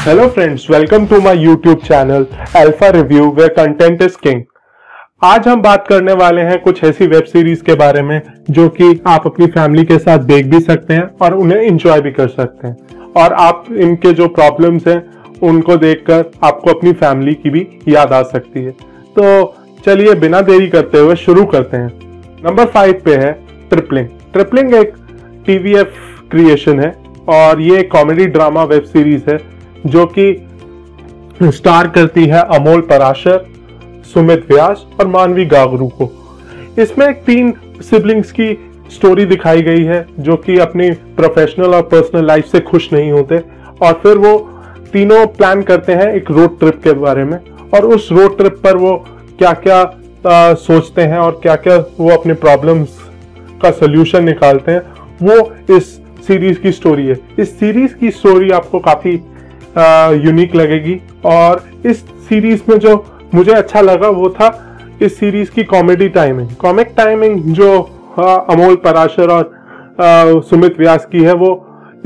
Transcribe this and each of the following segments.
Hello friends welcome to my YouTube channel Alpha Review, where content is king. आज हम बात करने वाले हैं कुछ ऐसी वेब सीरीज़ के बारे में, जो कि आप अपनी फैमिली के साथ देख भी सकते हैं और उन्हें एंजॉय भी कर सकते हैं। और आप, इनके जो प्रॉब्लम्स हैं, उनको देखकर आपको अपनी फैमिली की भी याद आ सकती है। तो चलिए बिना देरी करते हुए शुरू करते हैं। नंबर फाइव पे है ट्रिपलिंग ट्रिपलिंग एक टीवीएफ क्रिएशन है और ये कॉमेडी ड्रामा वेब सीरीज़ है जो कि स्टार करती है अमोल पराशर सुमित व्यास और मानवी गागरू को। इसमें तीन सिबलिंग्स की स्टोरी दिखाई गई है जो कि अपनी प्रोफेशनल और पर्सनल लाइफ से खुश नहीं होते। और फिर वो तीनों प्लान करते हैं एक रोड ट्रिप के बारे में। और उस रोड ट्रिप पर वो क्या क्या आ, सोचते हैं और क्या क्या वो अपने प्रॉब्लम्स का सोल्यूशन निकालते हैं वो इस सीरीज़ की स्टोरी है। इस सीरीज़ की स्टोरी आपको काफ़ी यूनिक लगेगी। और इस सीरीज़ में जो मुझे अच्छा लगा वो था इस सीरीज़ की कॉमेडी टाइमिंग कॉमिक टाइमिंग जो आ, अमोल पराशर और आ, सुमित व्यास की है वो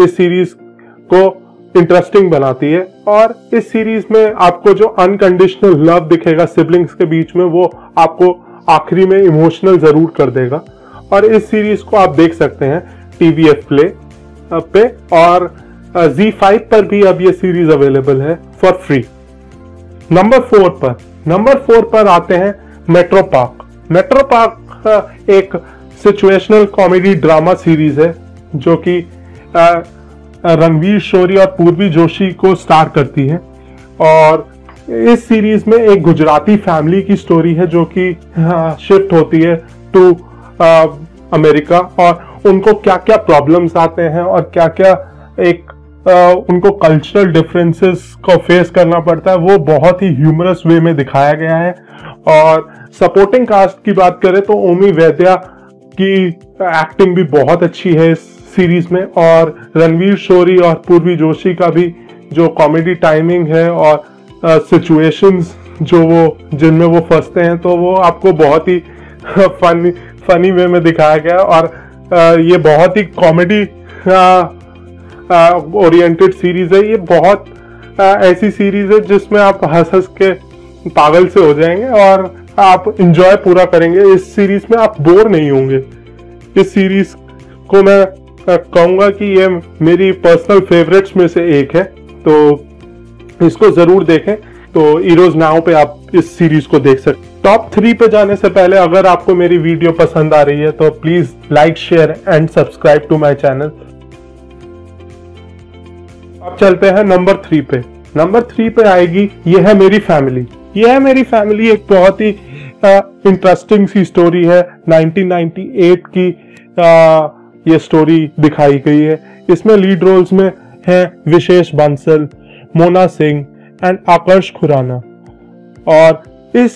इस सीरीज़ को इंटरेस्टिंग बनाती है। और इस सीरीज़ में आपको जो अनकंडीशनल लव दिखेगा सिबलिंग्स के बीच में वो आपको आखिरी में इमोशनल ज़रूर कर देगा। और इस सीरीज़ को आप देख सकते हैं टीवीएफ प्ले पे और जी फाइव पर भी अब ये सीरीज़ अवेलेबल है फॉर फ्री नंबर फोर पर. नंबर फोर पर आते हैं मेट्रो पार्क मेट्रो पार्क एक सिचुएशनल कॉमेडी ड्रामा सीरीज़ है, जो कि रणवीर शोरी और पूर्वी जोशी को स्टार करती है। और इस सीरीज़ में एक गुजराती फैमिली की स्टोरी है, जो कि शिफ्ट होती है टू अमेरिका और उनको क्या क्या प्रॉब्लम्स आते हैं और क्या क्या एक उनको कल्चरल डिफरेंसेस को फेस करना पड़ता है। वो बहुत ही ह्यूमरस वे में दिखाया गया है। और सपोर्टिंग कास्ट की बात करें तो ओमी वैद्या की एक्टिंग भी बहुत अच्छी है इस सीरीज़ में। और रणवीर शोरी और पूर्वी जोशी का भी जो कॉमेडी टाइमिंग है और सिचुएशंस जो वो जिनमें वो फंसते हैं तो वो आपको बहुत ही फनी फनी वे में दिखाया गया। और आ, ये बहुत ही कॉमेडी ओरिएंटेड सीरीज़ है। ये बहुत आ, ऐसी सीरीज़ है जिसमें आप हंस हंस के पागल से हो जाएँगे और आप इंजॉय पूरा करेंगे। इस सीरीज़ में आप बोर नहीं होंगे। इस सीरीज़ को मैं कहूँगा कि ये मेरी पर्सनल फेवरेट्स में से एक है। तो इसको ज़रूर देखें। तो इरोज नाव पे आप इस सीरीज़ को देख सकते टॉप थ्री पे जाने से पहले अगर आपको मेरी वीडियो पसंद आ रही है तो please like share and subscribe to my channel अब चलते हैं नंबर थ्री पे। नंबर थ्री पे आएगी ये है मेरी फैमिली। ये है मेरी फैमिली एक बहुत ही इंटरेस्टिंग सी स्टोरी है। 1998 की आ, ये स्टोरी दिखाई गई है। इसमें लीड रोल्स में है विशेष बंसल मोना सिंह एंड आकर्ष खुराना। और इस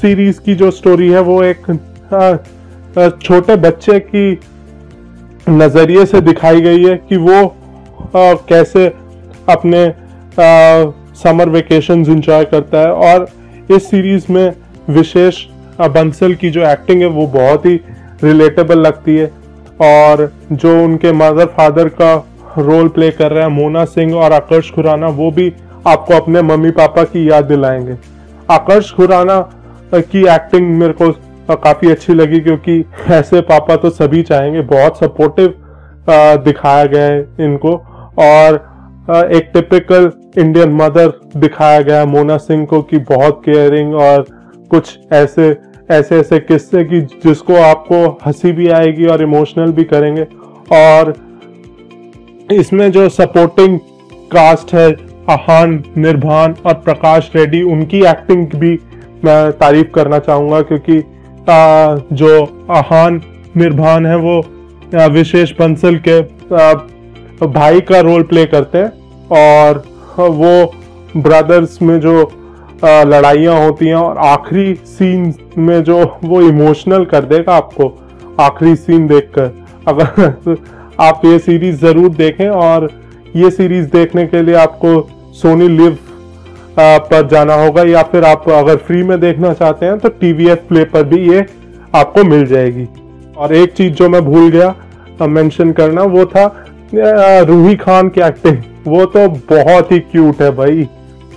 सीरीज़ की जो स्टोरी है वो एक आ, छोटे बच्चे की नज़रिए से दिखाई गई है कि वो आ, कैसे अपने समर वेकेशन इंजॉय करता है और इस सीरीज़ में विशेष बंसल की जो एक्टिंग है वो बहुत ही रिलेटेबल लगती है और जो उनके मदर फादर का रोल प्ले कर रहे हैं मोना सिंह और आकर्ष खुराना, वो भी आपको अपने मम्मी पापा की याद दिलाएँगे। आकर्ष खुराना की एक्टिंग मेरे को काफ़ी अच्छी लगी क्योंकि ऐसे पापा तो सभी चाहेंगे, बहुत सपोर्टिव दिखाया गया है इनको और एक टिपिकल इंडियन मदर दिखाया गया मोना सिंह को कि बहुत केयरिंग और कुछ ऐसे ऐसे ऐसे किस्से की जिसको आपको हँसी भी आएगी और इमोशनल भी करेंगे। और इसमें जो सपोर्टिंग कास्ट है आहान निर्भान और प्रकाश रेड्डी, उनकी एक्टिंग भी मैं तारीफ़ करना चाहूँगा क्योंकि जो आहान निर्भान है वो विशेष बंसल के भाई का रोल प्ले करते हैं। और वो ब्रदर्स में जो लड़ाइयाँ होती हैं और आखिरी सीन में जो वो इमोशनल कर देगा आपको, आखिरी सीन देखकर। अगर आप ये सीरीज़ ज़रूर देखें और ये सीरीज़ देखने के लिए आपको सोनी लिव पर जाना होगा या फिर आप अगर फ्री में देखना चाहते हैं तो टीवीएफ प्ले पर भी ये आपको मिल जाएगी। और एक चीज़ जो मैं भूल गया मेंशन करना वो था रूही खान की एक्टिंग वो तो बहुत ही क्यूट है भाई।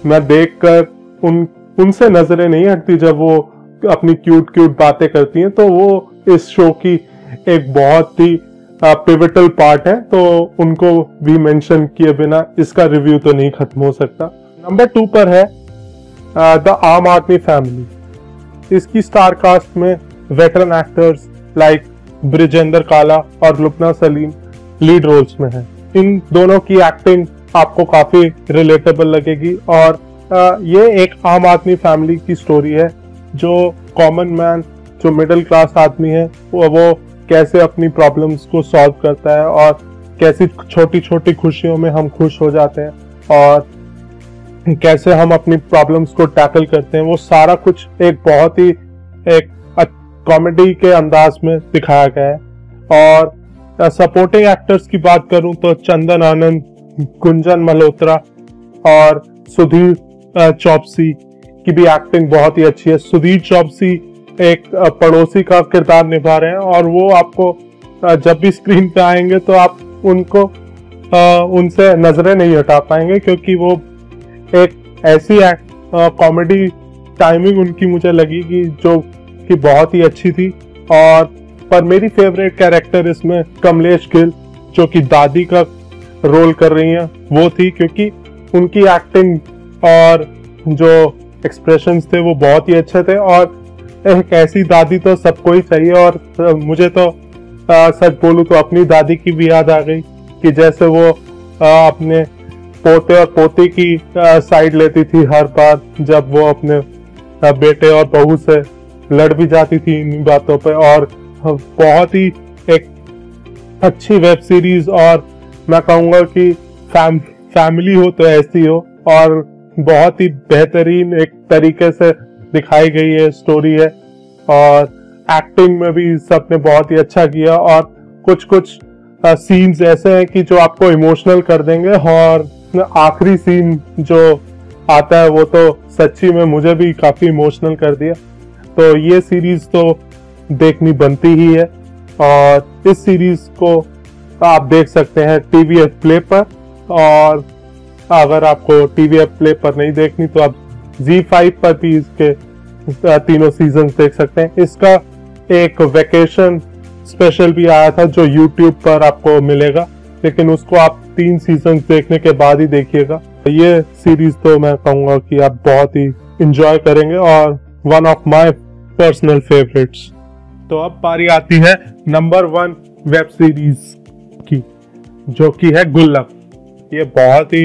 मैं देखकर उन, उनसे नज़रें नहीं हटती जब वो अपनी क्यूट क्यूट बातें करती हैं तो वो इस शो की एक बहुत ही पिविटल पार्ट है तो उनको भी मेंशन किए बिना इसका रिव्यू तो नहीं खत्म हो सकता। नंबर टू पर है द आम आदमी फैमिली इसकी स्टार कास्ट में veteran actors like Brijendra Kala और लुपना सलीम लीड रोल्स में है। इन दोनों की एक्टिंग आपको काफ़ी रिलेटेबल लगेगी और ये एक आम आदमी फैमिली की स्टोरी है जो कॉमन मैन जो मिडिल क्लास आदमी है वो, वो कैसे अपनी प्रॉब्लम्स को सॉल्व करता है और कैसी छोटी छोटी खुशियों में हम खुश हो जाते हैं और कैसे हम अपनी प्रॉब्लम्स को टैकल करते हैं वो सारा कुछ एक बहुत ही एक कॉमेडी के अंदाज में दिखाया गया है। और सपोर्टिंग एक्टर्स की बात करूँ तो चंदन आनंद, गुंजन मल्होत्रा और सुधीर चौपसी की भी एक्टिंग बहुत ही अच्छी है। सुधीर चौपसी एक पड़ोसी का किरदार निभा रहे हैं और वो आपको जब भी स्क्रीन पे आएँगे तो आप उनको उनसे नज़रें नहीं हटा पाएँगे क्योंकि वो एक ऐसी कॉमेडी टाइमिंग उनकी मुझे लगी कि जो कि बहुत ही अच्छी थी और पर मेरी फेवरेट कैरेक्टर इसमें कमलेश गिल जो कि दादी का रोल कर रही हैं वो थी क्योंकि उनकी एक्टिंग और जो एक्सप्रेशन थे वो बहुत ही अच्छे थे और एक ऐसी दादी तो सबको ही चाहिए और मुझे तो आ, सच बोलूँ तो अपनी दादी की भी याद आ गई कि जैसे वो आ, अपने पोते और पोती की साइड लेती थी हर बार जब वो अपने बेटे और बहू से लड़ भी जाती थी इन बातों पे और बहुत ही एक अच्छी वेब सीरीज़ और मैं कहूँगा कि फैम, फैमिली हो तो ऐसी हो और बहुत ही बेहतरीन एक तरीके से दिखाई गई है स्टोरी है और एक्टिंग में भी सबने बहुत ही अच्छा किया और कुछ कुछ सीन्स ऐसे हैं कि जो आपको इमोशनल कर देंगे और आखिरी सीन जो आता है वो तो सच्ची में मुझे भी काफ़ी इमोशनल कर दिया। तो ये सीरीज़ तो देखनी बनती ही है। और इस सीरीज़ को आप देख सकते हैं टीवी एफ़ प्ले पर। और अगर आपको टीवी एफ़ प्ले पर नहीं देखनी तो आप जी फाइव पर भी इसके तीनों सीज़न देख सकते हैं। इसका एक वेकेशन स्पेशल भी आया था, जो यूट्यूब पर आपको मिलेगा। लेकिन उसको आप तीन सीज़न देखने के बाद ही देखिएगा। ये सीरीज़ तो मैं कहूँगा कि आप बहुत ही इंजॉय करेंगे। और one of my personal favourites तो अब पारी आती है नंबर वन वेब सीरीज़ की, जो कि है गुल्लक। ये बहुत ही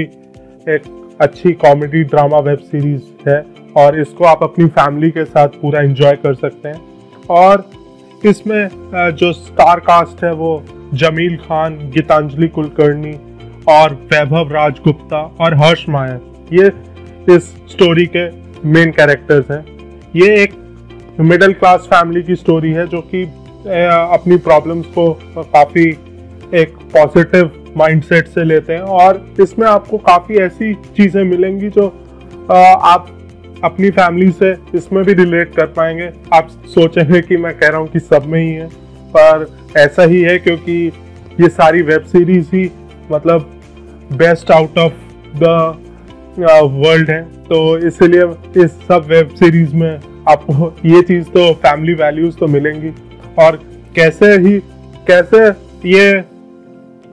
एक अच्छी कॉमेडी ड्रामा वेब सीरीज़ है और इसको आप अपनी फैमिली के साथ पूरा एंजॉय कर सकते हैं। और इसमें जो स्टार कास्ट है वो जमील खान, गीतांजलि कुलकर्णी और वैभव राजगुप्ता और हर्ष मायर ये इस स्टोरी के मेन कैरेक्टर्स हैं। ये एक मिडिल क्लास फैमिली की स्टोरी है जो कि अपनी प्रॉब्लम्स को काफ़ी एक पॉजिटिव माइंडसेट से लेते हैं और इसमें आपको काफ़ी ऐसी चीज़ें मिलेंगी जो आप अपनी फैमिली से इसमें भी रिलेट कर पाएँगे। आप सोचेंगे कि मैं कह रहा हूँ कि सब में ही है, पर ऐसा ही है क्योंकि ये सारी वेब सीरीज़ ही मतलब best out of the world है। तो इसलिए इस सब वेब सीरीज़ में आपको ये चीज़ तो फैमिली वैल्यूज़ तो मिलेंगी। और कैसे ही कैसे ये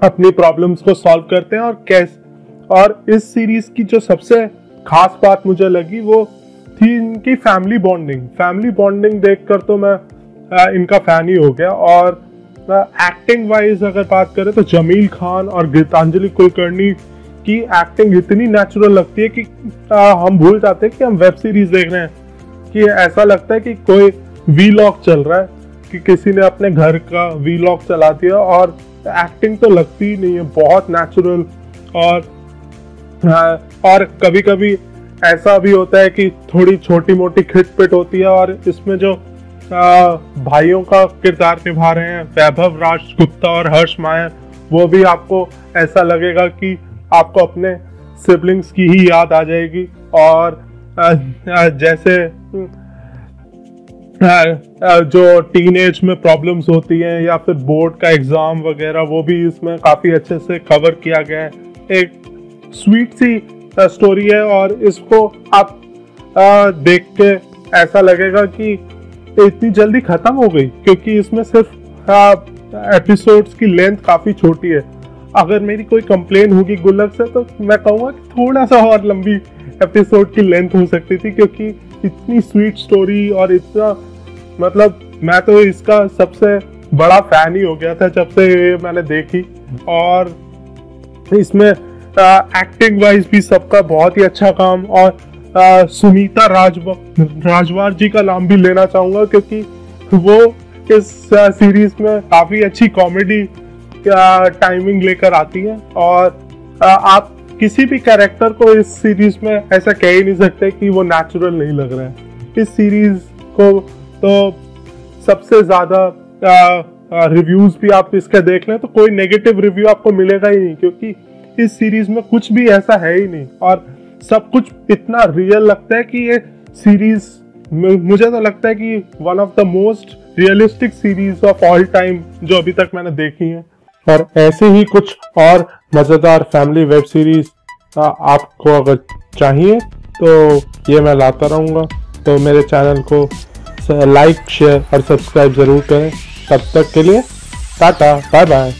अपनी प्रॉब्लम्स को सॉल्व करते हैं और कैसे और इस सीरीज़ की जो सबसे खास बात मुझे लगी वो थी इनकी फैमिली बॉन्डिंग फैमिली बॉन्डिंग देखकर तो मैं आ, इनका फ़ैन ही हो गया। और एक्टिंग वाइज अगर बात करें तो जमील खान और गीतांजलि कुलकर्णी की एक्टिंग इतनी नेचुरल लगती है कि आ, हम भूल जाते हैं कि हम वेब सीरीज़ देख रहे हैं। कि ऐसा लगता है कि कोई वी लॉक चल रहा है, कि किसी ने अपने घर का वी लॉक चला दिया और एक्टिंग तो लगती ही नहीं है, बहुत नेचुरल और और कभी कभी ऐसा भी होता है कि थोड़ी छोटी मोटी खिटपिट होती है और इसमें जो भाइयों का किरदार निभा रहे हैं, वैभव, राज, गुप्ता और हर्ष मायर वो भी आपको ऐसा लगेगा कि आपको अपने सिबलिंग्स की ही याद आ जाएगी और जैसे जो टीन एज में प्रॉब्लम्स होती हैं या फिर बोर्ड का एग्ज़ाम वगैरह, वो भी इसमें काफ़ी अच्छे से कवर किया गया है। एक स्वीट सी स्टोरी है और इसको आप देख के ऐसा लगेगा कि इतनी जल्दी खत्म हो गई, क्योंकि इसमें सिर्फ़ एपिसोड्स की लेंथ काफ़ी छोटी है। अगर मेरी कोई कंप्लेन होगी गुल्लक से तो मैं कहूँगा कि थोड़ा सा और लंबी एपिसोड की लेंथ हो सकती थी, क्योंकि इतनी स्वीट स्टोरी और इतना मतलब मैं तो इसका सबसे बड़ा फ़ैन ही हो गया था जब से मैंने देखी। और इसमें एक्टिंग वाइज भी सबका बहुत ही अच्छा काम और आ, सुनीता राजवा राजवार जी का नाम भी लेना चाहूँगा क्योंकि वो इस सीरीज़ में काफ़ी अच्छी कॉमेडी टाइमिंग लेकर आती है। और आ, आप किसी भी कैरेक्टर को इस सीरीज़ में ऐसा कह ही नहीं सकते कि वो नेचुरल नहीं लग रहा है। इस सीरीज़ को तो सबसे ज़्यादा रिव्यूज़ भी आप इसके देख लें तो कोई नेगेटिव रिव्यू आपको मिलेगा ही नहीं क्योंकि इस सीरीज़ में कुछ भी ऐसा है ही नहीं। और सब कुछ इतना रियल लगता है कि ये सीरीज़ मुझे तो लगता है कि one of the most realistic series of all time जो अभी तक मैंने देखी है। और ऐसे ही कुछ और मज़ेदार फैमिली वेब सीरीज़ आपको अगर चाहिए तो ये मैं लाता रहूँगा। तो मेरे चैनल को लाइक शेयर और सब्सक्राइब ज़रूर करें। तब तक के लिए टाटा बाय बाय